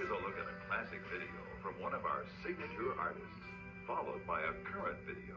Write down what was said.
Here's a look at a classic video from one of our signature artists, followed by a current video.